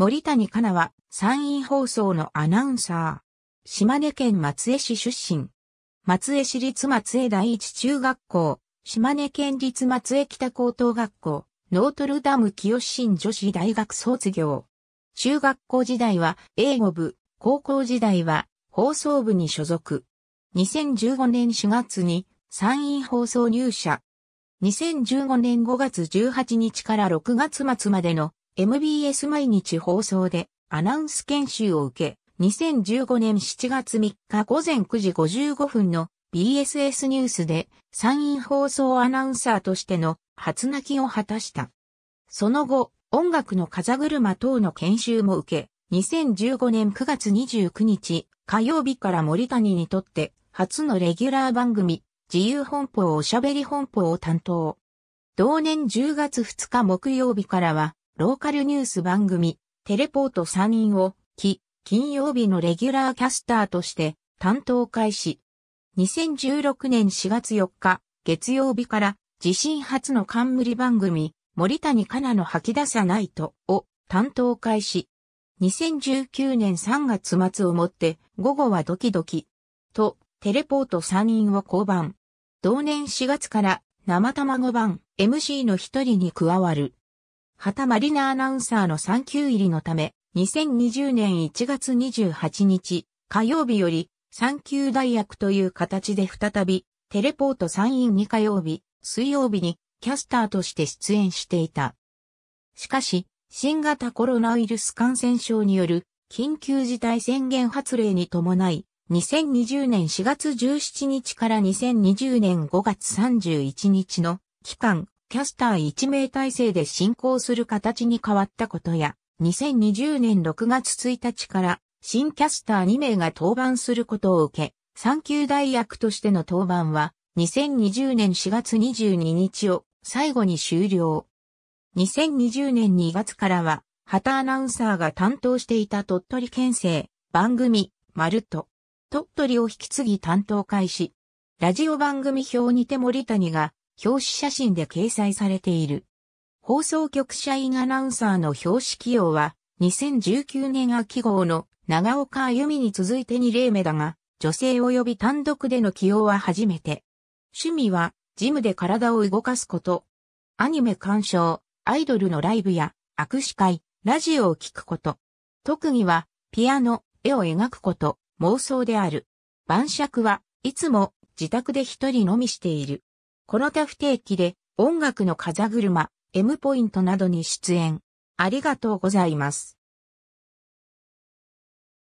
森谷香奈は山陰放送のアナウンサー。島根県松江市出身。松江市立松江第一中学校、島根県立松江北高等学校、ノートルダム清新女子大学卒業。中学校時代は英語部、高校時代は放送部に所属。2015年4月に山陰放送入社。2015年5月18日から6月末までの MBS 毎日放送でアナウンス研修を受け、2015年7月3日午前9時55分の BSS ニュースで山陰放送アナウンサーとしての初泣きを果たした。その後、音楽の風車等の研修も受け、2015年9月29日火曜日から森谷にとって初のレギュラー番組自由本舗おしゃべり本舗を担当。同年10月2日木曜日からはローカルニュース番組、テレポート3人を、き、金曜日のレギュラーキャスターとして担当開始。2016年4月4日、月曜日から自身初の冠番組、森谷香奈の吐き出さないとを担当開始。2019年3月末をもって、午後はドキドキと、テレポート3人を降板。同年4月から生卵版 MC の一人に加わる。畑マリナアナウンサーの産休入りのため、2020年1月28日、火曜日より産休代役という形で再び、テレポート参院2火曜日、水曜日にキャスターとして出演していた。しかし、新型コロナウイルス感染症による緊急事態宣言発令に伴い、2020年4月17日から2020年5月31日の期間、キャスター1名体制で進行する形に変わったことや、2020年6月1日から新キャスター2名が登板することを受け、産休代役としての登板は2020年4月22日を最後に終了。2020年2月からは、旗アナウンサーが担当していた鳥取県政番組、マルト、鳥取を引き継ぎ担当開始。ラジオ番組表にて森谷が表紙写真で掲載されている。放送局社員アナウンサーの表紙起用は、2019年秋号の長岡あゆみに続いて2例目だが、女性及び単独での起用は初めて。趣味は、ジムで体を動かすこと。アニメ鑑賞、アイドルのライブや握手会、ラジオを聴くこと。特技は、ピアノ、絵を描くこと、妄想である。晩酌はいつも自宅で一人飲みしている。このタフ定期で音楽の風車、M ポイントなどに出演。ありがとうございます。